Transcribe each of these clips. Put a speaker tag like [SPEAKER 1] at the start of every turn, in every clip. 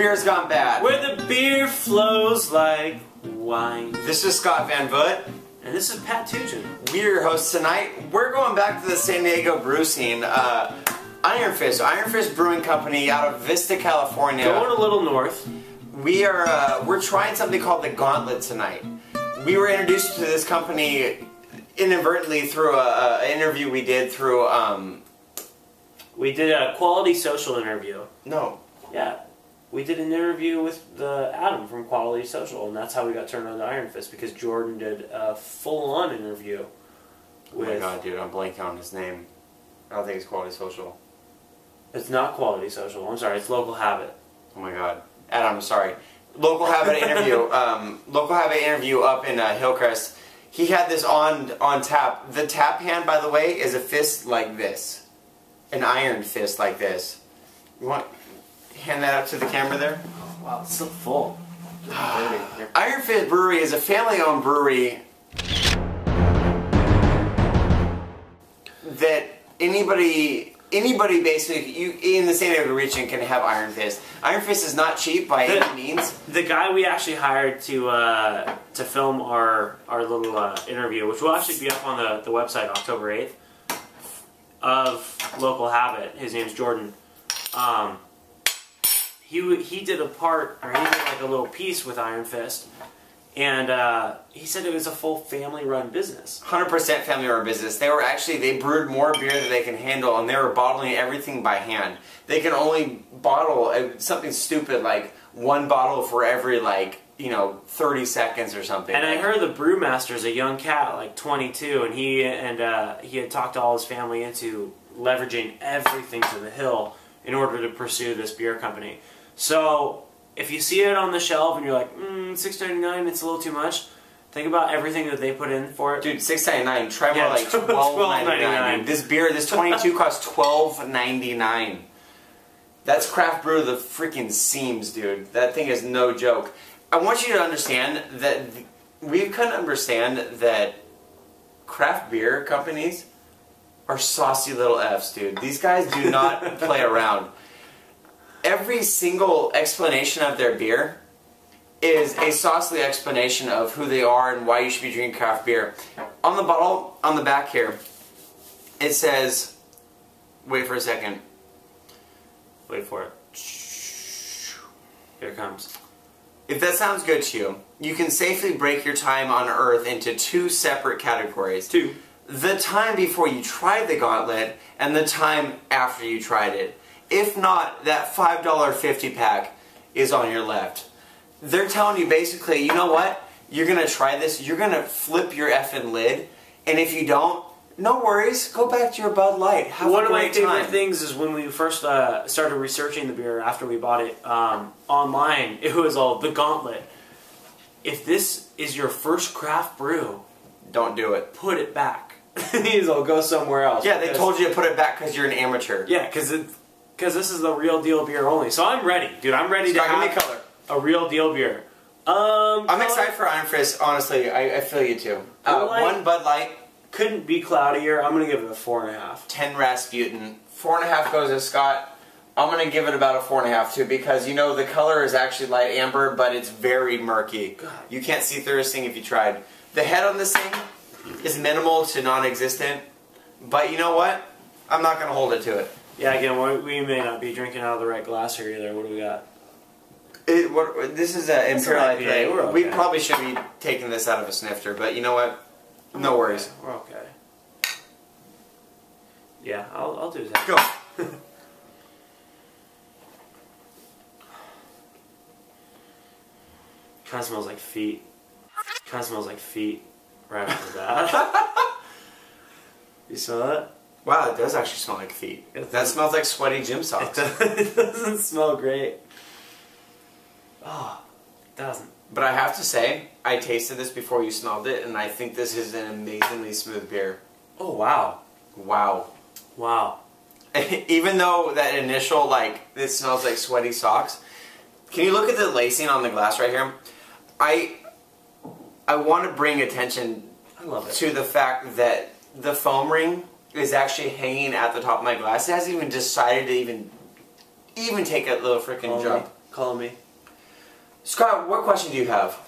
[SPEAKER 1] beer's gone bad.
[SPEAKER 2] Where the beer flows like wine.
[SPEAKER 1] This is Scott Van Vugt.
[SPEAKER 2] And this is Pat Tugend.
[SPEAKER 1] We're your hosts tonight. We're going back to the San Diego brew scene. Uh, Iron Fist, Iron Fist Brewing Company out of Vista, California.
[SPEAKER 2] Going a little north.
[SPEAKER 1] We are uh, we're trying something called the Gauntlet tonight. We were introduced to this company inadvertently through a, a interview we did through um,
[SPEAKER 2] We did a quality social interview.
[SPEAKER 1] no
[SPEAKER 2] Yeah. We did an interview with the Adam from Quality Social, and that's how we got turned on to Iron Fist because Jordan did a full-on interview
[SPEAKER 1] Oh my
[SPEAKER 2] with.
[SPEAKER 1] god, dude, I'm blanking on his name. I don't think it's Quality Social.
[SPEAKER 2] It's not Quality Social. I'm sorry. It's Local Habit.
[SPEAKER 1] Oh my god. Adam, I'm sorry. Local Habit interview. Um, local Habit interview up in uh, Hillcrest. He had this on on tap. The tap hand, by the way, is a fist like this, an iron fist like this. You want hand that up to the camera there?
[SPEAKER 2] Oh, wow, it's so full.
[SPEAKER 1] Iron Fist Brewery is a family-owned brewery that anybody anybody basically you in the San Diego region can have Iron Fist. Iron Fist is not cheap by
[SPEAKER 2] The-
[SPEAKER 1] any means.
[SPEAKER 2] The guy we actually hired to uh, to film our our little uh, interview, which will actually be up on the, the website October eighth, of Local Habit. His name's Jordan. Um, he he did a part, or he did like a little piece with Iron Fist, and uh, he said it was a full family run business.
[SPEAKER 1] 100% family run business. They were actually, they brewed more beer than they can handle and they were bottling everything by hand. They can only bottle uh, something stupid like one bottle for every like, you know, 30 seconds or something.
[SPEAKER 2] And I heard the brewmaster's a young cat, like 22, and he and uh, he had talked all his family into leveraging everything to the hill in order to pursue this beer company. So if you see it on the shelf and you're like, mm, six ninety nine, it's a little too much. Think about everything that they put in for it.
[SPEAKER 1] Dude, 6.99. Try more
[SPEAKER 2] Yeah,
[SPEAKER 1] like 12.99.
[SPEAKER 2] $12.99.
[SPEAKER 1] This beer, this 22 costs 12.99. That's craft brew the freaking seams, dude. That thing is no joke. I want you to understand that we couldn't understand that craft beer companies are saucy little f's, dude. These guys do not play around. Every single explanation of their beer is a saucy explanation of who they are and why you should be drinking craft beer. On the bottle, on the back here, it says, wait for a second.
[SPEAKER 2] Wait for it. Here it comes.
[SPEAKER 1] If that sounds good to you, you can safely break your time on Earth into two separate categories.
[SPEAKER 2] Two.
[SPEAKER 1] The time before you tried the gauntlet and the time after you tried it. If not, that $5 50 pack is on your left. They're telling you basically, you know what? You're gonna try this, you're gonna flip your effing lid, and if you don't, no worries, go back to your Bud Light. Have
[SPEAKER 2] One of my favorite
[SPEAKER 1] time.
[SPEAKER 2] things is when we first uh, started researching the beer after we bought it um, online. It was all the gauntlet. If this is your first craft brew,
[SPEAKER 1] Don't do it.
[SPEAKER 2] put it back. These will go somewhere else.
[SPEAKER 1] Yeah, they told you to put it back because you're an amateur.
[SPEAKER 2] Yeah, because because this is the real deal beer only. So I'm ready, dude. I'm ready
[SPEAKER 1] Scott,
[SPEAKER 2] to
[SPEAKER 1] give me
[SPEAKER 2] have
[SPEAKER 1] color.
[SPEAKER 2] a real deal beer. Um,
[SPEAKER 1] I'm
[SPEAKER 2] color
[SPEAKER 1] excited for Iron Fist, honestly. I, I feel you too. Uh,
[SPEAKER 2] Like-
[SPEAKER 1] one Bud Light,
[SPEAKER 2] Couldn't be cloudier. I'm gonna give it a four and a half.
[SPEAKER 1] 10 Rasputin. Four and a half goes to Scott. I'm going to give it about a four and a half too because you know the color is actually light amber, but it's very murky.
[SPEAKER 2] God.
[SPEAKER 1] You can't see through this thing if you tried. The head on this thing is minimal to non existent, but you know what? I'm not going to hold it to it.
[SPEAKER 2] Yeah, again, we, we may not be drinking out of the right glass here either. What do we got?
[SPEAKER 1] It, what, this is an
[SPEAKER 2] It's
[SPEAKER 1] Imperial
[SPEAKER 2] IPA,
[SPEAKER 1] IPA.
[SPEAKER 2] we're
[SPEAKER 1] We probably should be taking this out of a snifter, but you know what? No worries.
[SPEAKER 2] We're okay. Yeah, I'll, I'll do that.
[SPEAKER 1] Go.
[SPEAKER 2] Kind of smells like feet. Kind of smells like feet right off the bat. you smell that?
[SPEAKER 1] Wow, it does actually smell like feet.
[SPEAKER 2] It
[SPEAKER 1] That smells like sweaty gym
[SPEAKER 2] It,
[SPEAKER 1] socks.
[SPEAKER 2] does, it doesn't smell great. Oh, it doesn't.
[SPEAKER 1] But I have to say, I tasted this before you smelled it, and I think this is an amazingly smooth beer.
[SPEAKER 2] Oh wow,
[SPEAKER 1] Wow.
[SPEAKER 2] wow.
[SPEAKER 1] Even though that initial, like, it smells like sweaty socks, can you look at the lacing on the glass right here? I, I want to bring attention
[SPEAKER 2] I love it.
[SPEAKER 1] to the fact that the foam ring is actually hanging at the top of my glass. It hasn't even decided to even, even take a little freaking jump.
[SPEAKER 2] ring? calling me.
[SPEAKER 1] Scott, what question do you have?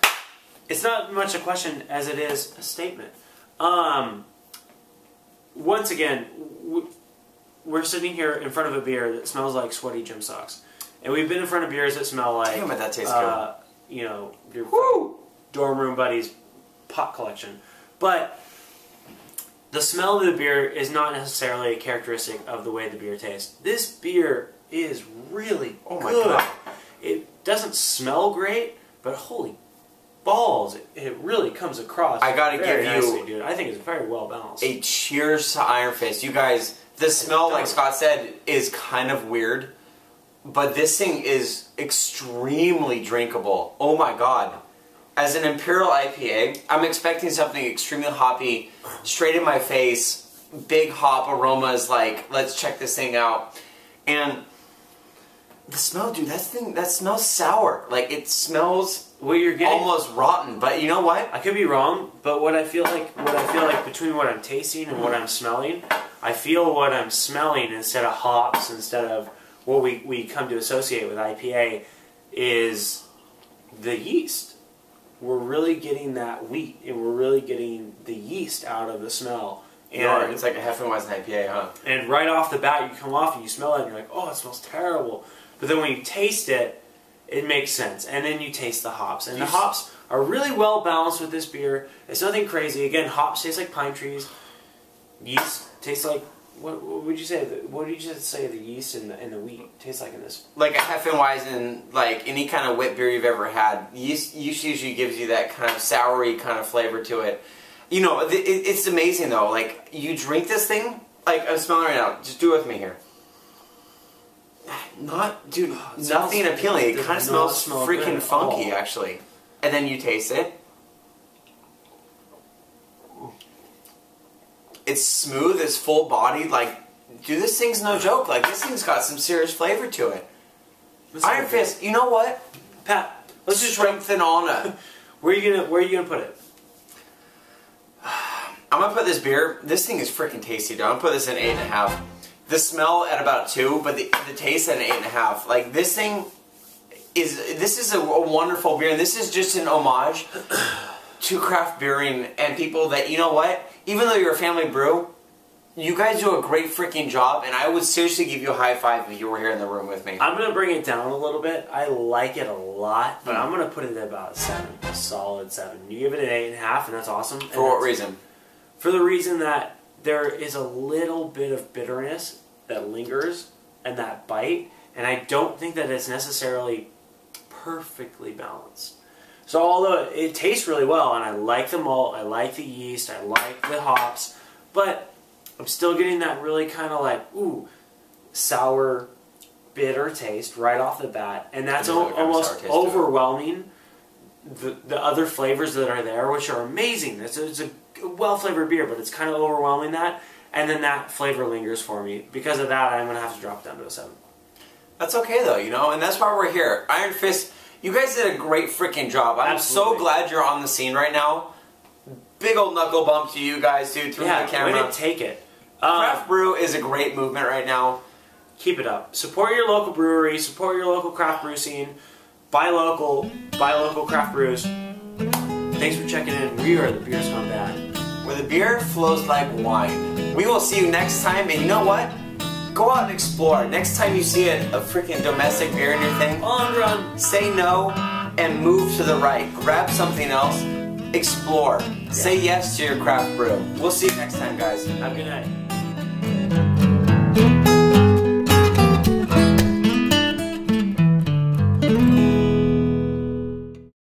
[SPEAKER 2] It's not much a question as it is a statement. Um, once again, we're sitting here in front of a beer that smells like sweaty gym socks, and we've been in front of beers that smell like
[SPEAKER 1] Damn it, that tastes
[SPEAKER 2] uh, you know your
[SPEAKER 1] Woo!
[SPEAKER 2] dorm room buddies pot collection, but the smell of the beer is not necessarily a characteristic of the way the beer tastes. This beer is really
[SPEAKER 1] Oh my
[SPEAKER 2] good.
[SPEAKER 1] God.
[SPEAKER 2] It doesn't smell great, but holy balls, it, it really comes across.
[SPEAKER 1] I gotta
[SPEAKER 2] very
[SPEAKER 1] give you
[SPEAKER 2] nicely, dude. I think it's very well balanced.
[SPEAKER 1] A cheers to Iron Fist. You guys, the smell, like Scott said, is kind of weird, but this thing is extremely drinkable. Oh my god. As an Imperial IPA, I'm expecting something extremely hoppy, straight in my face, big hop aromas, like, let's check this thing out. And the smell, dude, that thing, that smells sour. Like, it smells
[SPEAKER 2] what you're getting,
[SPEAKER 1] almost rotten, but you know what?
[SPEAKER 2] I could be wrong, but what I feel like, what I feel like between what I'm tasting and what I'm smelling, I feel what I'm smelling instead of hops, instead of what we, we come to associate with IPA, is the yeast. We're really getting that wheat, and we're really getting the yeast out of the smell. And,
[SPEAKER 1] It's like a Hefeweizen IPA, huh?
[SPEAKER 2] and right off the bat, you come off and you smell it, and you're like, oh, it smells terrible. But then when you taste it, it makes sense. And then you taste the hops. And the hops are really well balanced with this beer. It's nothing crazy. Again, hops taste like pine trees. Yeast tastes like what, what would you say? the- What did you just say? The yeast and the, and the wheat tastes like in this.
[SPEAKER 1] like a Hefeweizen, like any kind of wit beer you've ever had, yeast, yeast usually gives you that kind of soury kind of flavor to it. You know, it, it- it's amazing though. Like you drink this thing, like I'm smelling right now. Just do it with me here. Not, dude, oh,
[SPEAKER 2] it
[SPEAKER 1] nothing appealing. It kind of smells
[SPEAKER 2] smell
[SPEAKER 1] freaking funky, actually. And then you taste it. It's smooth. It's full bodied. Like, dude, this thing's no joke. Like, this thing's got some serious flavor to it.
[SPEAKER 2] Let's
[SPEAKER 1] Iron Fist, you know what?
[SPEAKER 2] Pat, let's just
[SPEAKER 1] strength on honor.
[SPEAKER 2] Where are you gonna Where are you gonna put it?
[SPEAKER 1] I'm gonna put this beer. This thing is freaking tasty, dude. I'm gonna put this in eight and a half. The smell at about two, but the, the taste at an eight and a half. Like this thing is. This is a, a wonderful beer, and this is just an homage to craft brewing and people that you know what. Even though you're a family brew, you guys do a great freaking job, and I would seriously give you a high five if you were here in the room with me.
[SPEAKER 2] I'm gonna bring it down a little bit. I like it a lot, but hmm. I'm gonna put it at about seven, a solid seven. You give it an eight and a half, and that's awesome. And
[SPEAKER 1] For what reason?
[SPEAKER 2] For the reason that there is a little bit of bitterness that lingers and that bite, and I don't think that it's necessarily perfectly balanced. So although it tastes really well, and I like the malt, I like the yeast, I like the hops, but I'm still getting that really kind of like ooh sour, bitter taste right off the bat, and that's
[SPEAKER 1] I
[SPEAKER 2] al-
[SPEAKER 1] what kind of sour
[SPEAKER 2] almost
[SPEAKER 1] taste to it.
[SPEAKER 2] overwhelming the, the other flavors that are there, which are amazing. It's a, it's a well flavored beer, but it's kind of overwhelming that. And then that flavor lingers for me. Because of that, I'm going to have to drop it down to a 7.
[SPEAKER 1] That's okay though, you know, and that's why we're here. Iron Fist, you guys did a great freaking job. I'm so glad you're on the scene right now. Big old knuckle bump to you guys, dude, through
[SPEAKER 2] Yeah,
[SPEAKER 1] the camera.
[SPEAKER 2] to take it. Uh,
[SPEAKER 1] Craft brew is a great movement right now.
[SPEAKER 2] keep it up. Support your local brewery, support your local craft brew scene. Buy local, buy local craft brews. Thanks for checking in. We are the Beers Gone Bad.
[SPEAKER 1] Where the beer flows like wine. We will see you next time, and you know what? Go out and explore. Next time you see a, a freaking domestic beer in your thing,
[SPEAKER 2] on run.
[SPEAKER 1] Say no and move to the right. Grab something else. Explore. Yeah. Say yes to your craft brew. We'll see you next time, guys.
[SPEAKER 2] Have a good night.